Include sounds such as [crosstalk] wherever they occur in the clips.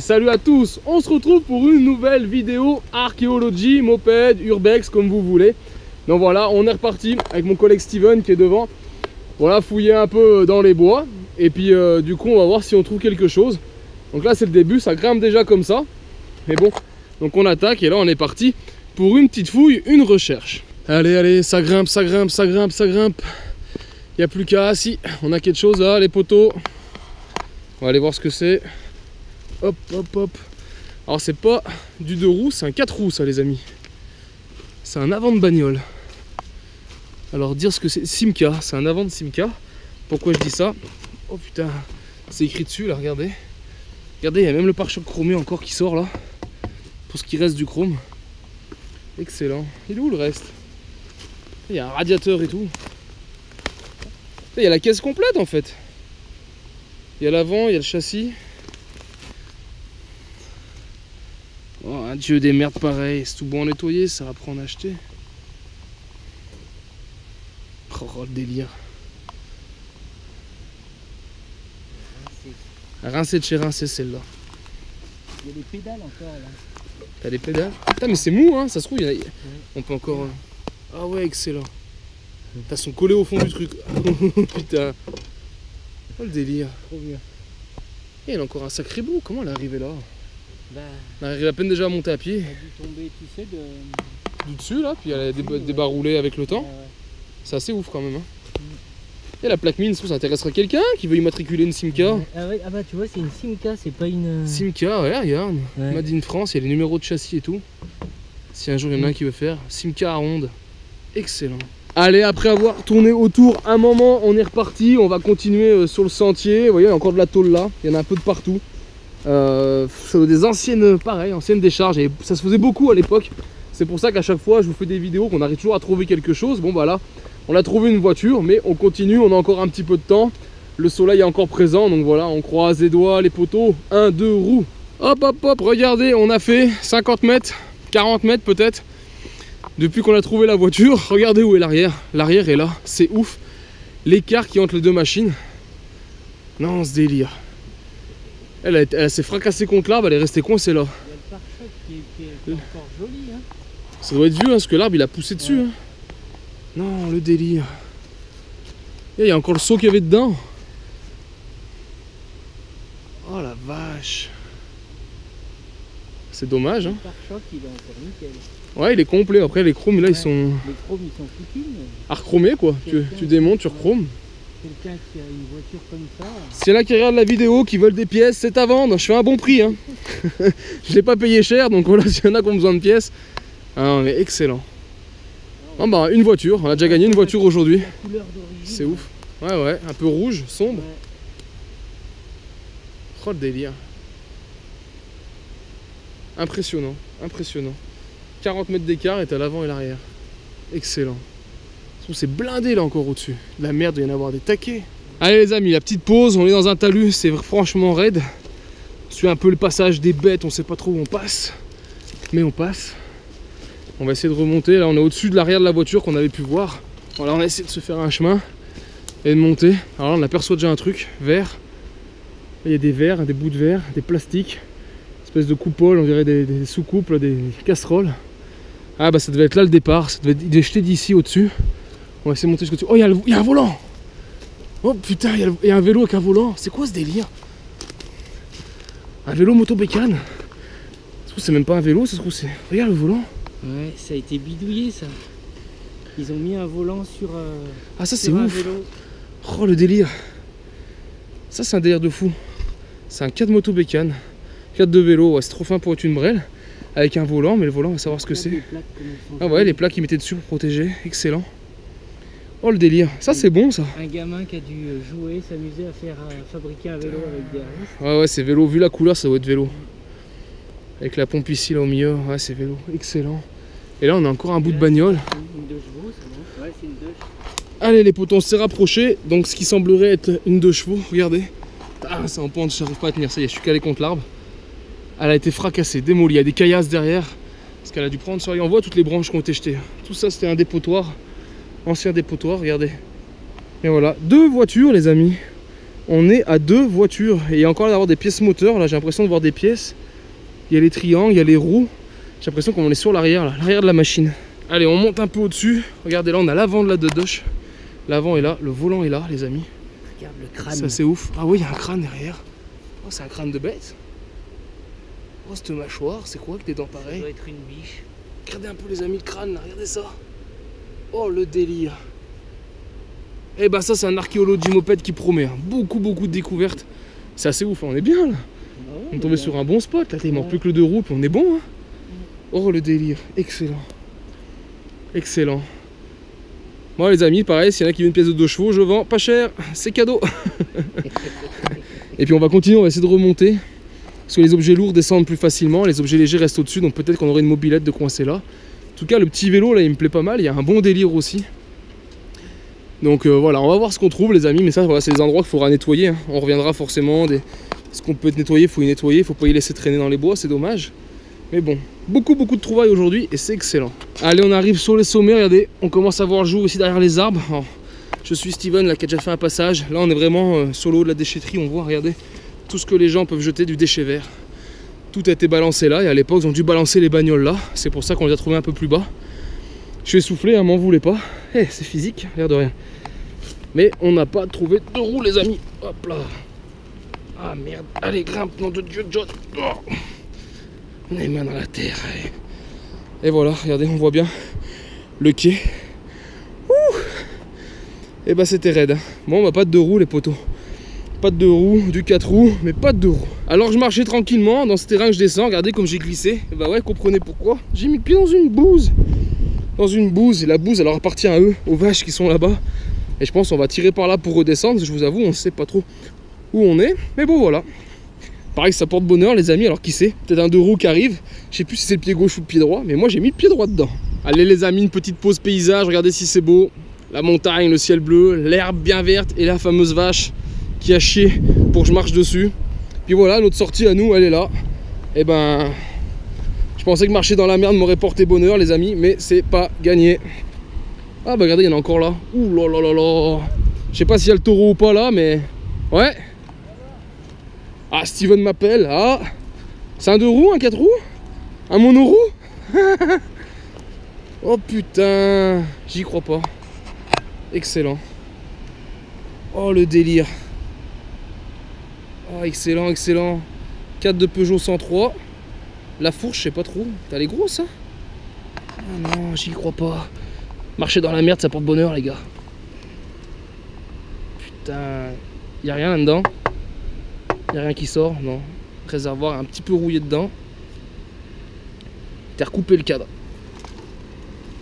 Salut à tous On se retrouve pour une nouvelle vidéo archéologie, moped, urbex, comme vous voulez. Donc voilà, on est reparti avec mon collègue Steven qui est devant. Voilà, fouiller un peu dans les bois. Et puis euh, du coup, on va voir si on trouve quelque chose. Donc là, c'est le début, ça grimpe déjà comme ça. Mais bon, donc on attaque et là, on est parti pour une petite fouille, une recherche. Allez, allez, ça grimpe, ça grimpe, ça grimpe, ça grimpe. Il n'y a plus qu'à... si, on a quelque chose là, les poteaux. On va aller voir ce que c'est. Hop, hop, hop. Alors c'est pas du deux roues, c'est un 4 roues ça les amis. C'est un avant de bagnole. Alors dire ce que c'est, Simca, c'est un avant de Simca. Pourquoi je dis ça? Oh putain, c'est écrit dessus là, regardez. Regardez, il y a même le pare-choc chromé encore qui sort là. Pour ce qui reste du chrome. Excellent. Il est où le reste? Il y a un radiateur et tout. Il y a la caisse complète en fait. Il y a l'avant, il y a le châssis. Oh, un dieu des merdes pareil, c'est tout bon à nettoyer, ça va prendre à acheter. Oh, oh, le délire. Rincer de chez rincer celle-là. Il y a des pédales encore là. T'as des pédales? Putain mais c'est mou hein, ça se trouve, il y a- on peut encore... euh, Ah ouais, excellent. T'as son collé au fond du truc. [laughs] Putain. Oh le délire. Trop bien. Et elle a encore un sacré bout, comment elle est arrivée là? Bah, Elle arrive à peine déjà à monter à pied. elle a dû tomber, tu sais, de. Du dessus là, puis elle a des, des bas roulés avec le temps. Ouais, ouais. C'est assez ouf quand même. Hein. Et la plaque mine, ça se trouve, ça intéresserait quelqu'un qui veut immatriculer une Simca. Ah, ouais, ah bah tu vois, c'est une Simca, c'est pas une. Simca, ouais, regarde. Ouais. Made in France, il y a les numéros de châssis et tout. Si un jour il y en a un qui veut faire, Simca à ronde. Excellent. Allez, après avoir tourné autour un moment, on est reparti. On va continuer euh, sur le sentier. Vous voyez, il y a encore de la tôle là. Il y en a un peu de partout. Euh, des anciennes, pareil, anciennes décharges. Et ça se faisait beaucoup à l'époque. C'est pour ça qu'à chaque fois, je vous fais des vidéos qu'on arrive toujours à trouver quelque chose. Bon, bah là, on a trouvé une voiture, mais on continue. On a encore un petit peu de temps. Le soleil est encore présent, donc voilà, on croise les doigts, les poteaux. Un, deux roues. Hop, hop, hop, regardez, on a fait 50 mètres, 40 mètres peut-être. Depuis qu'on a trouvé la voiture, regardez où est l'arrière. L'arrière est là, c'est ouf. L'écart qui entre les deux machines. Non, ce délire. Elle, elle s'est fracassée contre l'arbre, elle est restée coincée là. Il y a le pare-choc qui, est- qui est qui est encore joli. Hein. Ça doit être vieux, hein, parce que l'arbre il a poussé dessus. hein. Non, le délire. Et il y a encore le seau qu'il y avait dedans. Oh la vache. C'est dommage. Hein. Le pare-choc, il est encore nickel. Ouais, il est complet. Après, les chromes là, ils sont Les chromes, ils sont foutus, mais recromer quoi. Tu, tu démontes, tu rechromes. Quelqu'un qui a une voiture comme ça. S'il y en a qui regardent la vidéo, qui veulent des pièces, c'est à vendre. Je fais un bon prix. Hein. [laughs] je l'ai pas payé cher, donc voilà, [laughs] s'il y en a qui ont besoin de pièces. Ah, mais excellent. Ah bah, une voiture, on a déjà gagné une voiture aujourd'hui. C'est ouf. Ouais, ouais, un peu rouge, sombre. Ouais. Oh le délire. Impressionnant, impressionnant. 40 mètres d'écart et t'as l'avant et l'arrière. Excellent. C'est blindé là encore au-dessus. De La merde, il doit y en avoir des taquets. Allez les amis, la petite pause, on est dans un talus, c'est franchement raide. Suit un peu le passage des bêtes, on sait pas trop où on passe. Mais on passe. On va essayer de remonter, là on est au-dessus de l'arrière de la voiture qu'on avait pu voir. Voilà, on a essayé de se faire un chemin et de monter. Alors là on aperçoit déjà un truc, vert. Il y a des verres, des bouts de verre, des plastiques, espèce de coupole, on dirait des, des sous-coupes, là, des casseroles. Ah bah ça devait être là le départ, ça devait être, il d'ici au-dessus. On va essayer de monter jusqu'au-dessus. Oh il y, a y un volant Oh putain, il y, a y un vélo avec un volant. C'est quoi ce délire? Un vélo moto bécane Ça se trouve c'est même pas un vélo, ça se trouve c'est... Regarde le volant Ouais, ça a été bidouillé ça. Ils ont mis un volant sur, euh, Ah ça c'est ouf vélo. Oh le délire Ça c'est un délire de fou. C'est un 4 moto bécane. 4 de vélo, ouais, c'est trop fin pour être une brelle. Avec un volant, mais le volant on va savoir ce que c'est. Ah ouais, les plaques qu'ils mettaient dessus pour protéger, excellent. Oh le délire, ça c'est bon ça. Un gamin qui a dû euh, jouer, s'amuser à faire fabriquer un vélo avec des hélices. Ouais ouais c'est vélo, vu la couleur ça doit être vélo. Avec la pompe ici là au milieu, ouais c'est vélo, excellent. Et là on a encore un bout de bagnole. Une, deux chevaux, c'est bon. Ouais, c'est une deux. Allez les potos, on s'est rapproché, donc ce qui semblerait être une deux chevaux, regardez. Ah c'est en pente, j'arrive pas à tenir, ça y est, je suis calé contre l'arbre. Elle a été fracassée, démolie, il y a des caillasses derrière. Parce qu'elle a dû prendre ça, et on voit toutes les branches qui ont été jetées. Tout ça c'était un dépotoir, ancien dépotoir, regardez. Et voilà, deux voitures les amis. On est à deux voitures. Et il y a encore d'avoir des pièces moteurs. Là, j'ai l'impression de voir des pièces. Il y a les triangles, il y a les roues. J'ai l'impression qu'on est sur l'arrière, l'arrière de la machine. Allez, on monte un peu au-dessus. Regardez là, on a l'avant de la Dodoche. L'avant est là, le volant est là, les amis. Regarde le crâne. Ça, c'est ouf. Ah oui, il y a un crâne derrière. Oh, c'est un crâne de bête. Oh, cette mâchoire, c'est quoi avec des dents Ça pareilles doit être une biche. Regardez un peu, les amis, le crâne, là, regardez ça. Oh, le délire. Eh ben, ça, c'est un archéologie moped qui promet. hein. Beaucoup, beaucoup de découvertes. C'est assez ouf, hein. on est bien là. Bah ouais, On est tombé sur un bon spot, là, il manque plus que le deux roues, puis on est bon. Hein. Oh le délire, excellent. Excellent. Moi les amis, pareil, s'il y en a qui veulent une pièce de deux chevaux, je vends, pas cher, c'est cadeau. [laughs] Et puis on va continuer, on va essayer de remonter. Parce que les objets lourds descendent plus facilement, les objets légers restent au-dessus, donc peut-être qu'on aurait une mobilette de coincer là. En tout cas, le petit vélo là, il me plaît pas mal, il y a un bon délire aussi. Donc euh, voilà, on va voir ce qu'on trouve les amis, mais ça, voilà, c'est des endroits qu'il faudra nettoyer. hein. On reviendra forcément ce qu'on peut nettoyer, il faut y nettoyer, faut pas y laisser traîner dans les bois, c'est dommage. Mais bon, beaucoup beaucoup de trouvailles aujourd'hui et c'est excellent. Allez, on arrive sur les sommets, regardez, on commence à voir le jour derrière les arbres. Je suis Steven là qui a déjà fait un passage. Là, on est vraiment euh, sur le haut de la déchetterie, on voit, regardez, tout ce que les gens peuvent jeter du déchet vert. Tout a été balancé là et à l'époque, ils ont dû balancer les bagnoles là. C'est pour ça qu'on les a trouvés un peu plus bas. Je suis essoufflé, hein, m'en voulez pas. Eh, c'est physique, l'air de rien. Mais on n'a pas trouvé de roue, les amis. Hop là. Ah merde. Allez, grimpe, nom de Dieu, John. Oh. On a les mains dans la terre. allez. Et voilà, regardez, on voit bien le quai. Et bah c'était raide. hein. Bon, bah pas de deux roues, les poteaux. Pas de deux roues, du 4 roues, mais pas de deux roues. Alors je marchais tranquillement dans ce terrain que je descends. Regardez comme j'ai glissé. Et bah ouais, comprenez pourquoi. J'ai mis le pied dans une bouse. Dans une bouse. Et la bouse, elle leur appartient à eux, aux vaches qui sont là-bas. Et je pense qu'on va tirer par là pour redescendre. Je vous avoue, on ne sait pas trop où on est. Mais bon, voilà. Pareil, ça porte bonheur, les amis. Alors qui sait Peut-être un deux roues qui arrive. Je sais plus si c'est le pied gauche ou le pied droit. Mais moi, j'ai mis le pied droit dedans. Allez, les amis, une petite pause paysage. Regardez si c'est beau. La montagne, le ciel bleu, l'herbe bien verte et la fameuse vache qui a chié pour que je marche dessus. Puis voilà, notre sortie à nous, elle est là. Et ben, je pensais que marcher dans la merde m'aurait porté bonheur, les amis, mais c'est pas gagné. Ah bah regardez, il y en a encore là. Ouh là là là là. Je sais pas s'il y a le taureau ou pas là, mais ouais. Ah, Steven m'appelle. Ah, c'est un deux roues, un quatre roues, un monoroue. [laughs] oh putain, j'y crois pas. Excellent. Oh le délire. Oh excellent, excellent. 4 de Peugeot 103. La fourche, je sais pas trop. T'as les grosses, hein Ah non, j'y crois pas. Marcher dans la merde, ça porte bonheur, les gars. Putain, y a rien là-dedans. Y a rien qui sort, non. Réservoir un petit peu rouillé dedans. T'as recoupé le cadre.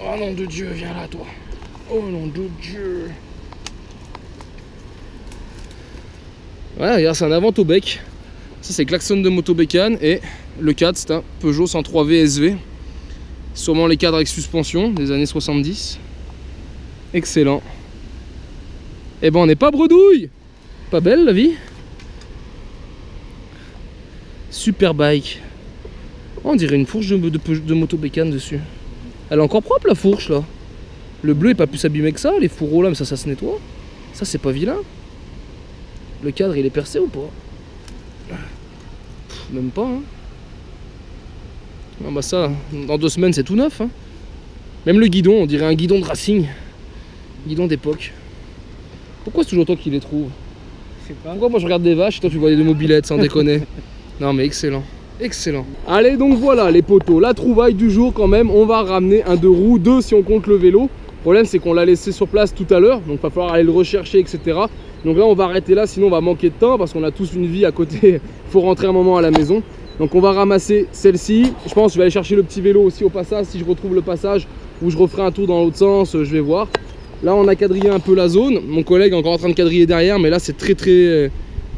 Oh nom de Dieu, viens là, toi. Oh nom de Dieu. Ouais, regarde, c'est un avant bec. Ça, c'est klaxon de motobécane. Et le cadre, c'est un Peugeot 103 VSV. Sûrement les cadres avec suspension des années 70. Excellent. Eh ben, on n'est pas bredouille. Pas belle la vie. Super bike. On dirait une fourche de, de, de motobécane dessus. Elle est encore propre la fourche là. Le bleu est pas plus abîmé que ça, les fourreaux là, mais ça, ça se nettoie. Ça, c'est pas vilain. Le cadre, il est percé ou pas? Pff, Même pas, hein. Ah bah ça, dans deux semaines, c'est tout neuf, hein. Même le guidon, on dirait un guidon de racing. Guidon d'époque. Pourquoi c'est toujours toi qui les trouve Je sais pas. Pourquoi moi je regarde des vaches et toi tu vois des mobilettes, sans déconner? [laughs] Non mais excellent. Excellent. Allez donc voilà les poteaux, la trouvaille du jour quand même, on va ramener un deux roues, deux si on compte le vélo. Le problème c'est qu'on l'a laissé sur place tout à l'heure, donc il va falloir aller le rechercher, etc. Donc là on va arrêter là, sinon on va manquer de temps parce qu'on a tous une vie à côté, il [laughs] faut rentrer un moment à la maison. Donc on va ramasser celle-ci. Je pense que je vais aller chercher le petit vélo aussi au passage, si je retrouve le passage, ou je referai un tour dans l'autre sens, je vais voir. Là on a quadrillé un peu la zone, mon collègue est encore en train de quadriller derrière, mais là c'est très très euh,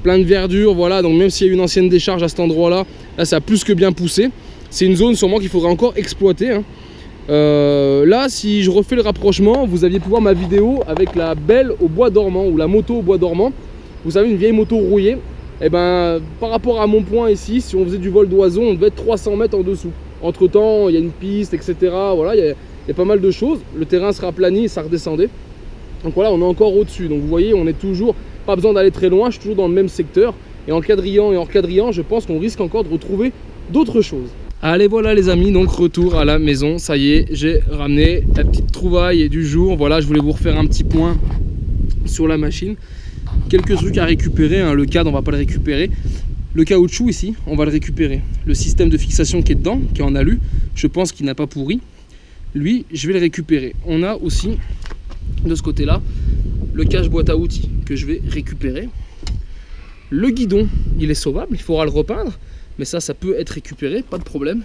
plein de verdure, voilà, donc même s'il y a une ancienne décharge à cet endroit là, ça a plus que bien poussé. C'est une zone sûrement qu'il faudrait encore exploiter. hein. Euh, là, si je refais le rapprochement, vous aviez pu voir ma vidéo avec la belle au bois dormant ou la moto au bois dormant. Vous savez, une vieille moto rouillée. Et ben, par rapport à mon point ici, si on faisait du vol d'oiseau, on devait être 300 mètres en dessous. Entre temps, il y a une piste, etc. Voilà, il y, a, pas mal de choses. Le terrain sera aplani, ça redescendait. Donc voilà, on est encore au-dessus. Donc vous voyez, on est toujours pas besoin d'aller très loin, je suis toujours dans le même secteur. Et en quadrillant et en quadrillant, je pense qu'on risque encore de retrouver d'autres choses. Allez voilà les amis, donc retour à la maison, ça y est, j'ai ramené la petite trouvaille du jour. Voilà, je voulais vous refaire un petit point sur la machine. Quelques trucs à récupérer, hein. le cadre on va pas le récupérer. Le caoutchouc ici, on va le récupérer. Le système de fixation qui est dedans, qui est en alu, je pense qu'il n'a pas pourri. Lui, je vais le récupérer. On a aussi, de ce côté-là, le cache boîte à outils que je vais récupérer. Le guidon, il est sauvable, il faudra le repeindre, mais ça, ça peut être récupéré, pas de problème.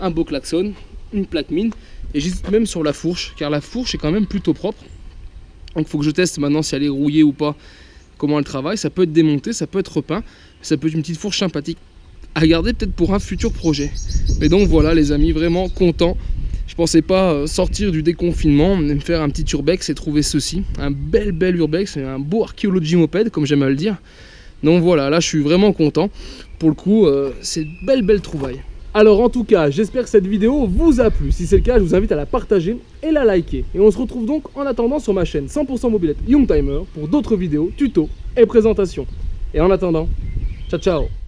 Un beau klaxon, une plaque mine, et j'hésite même sur la fourche, car la fourche est quand même plutôt propre. Donc il faut que je teste maintenant si elle est rouillée ou pas, comment elle travaille. Ça peut être démonté, ça peut être repeint, ça peut être une petite fourche sympathique à garder peut-être pour un futur projet. Mais donc voilà les amis, vraiment content. Je pensais pas euh, sortir du déconfinement, me faire un petit urbex et trouver ceci. Un bel bel urbex, un beau archéologie moped comme j'aime à le dire. Donc voilà, là je suis vraiment content. Pour le coup, euh, c'est belle belle trouvaille. Alors en tout cas, j'espère que cette vidéo vous a plu. Si c'est le cas, je vous invite à la partager et la liker. Et on se retrouve donc en attendant sur ma chaîne 100% mobilette Youngtimer pour d'autres vidéos, tutos et présentations. Et en attendant, ciao ciao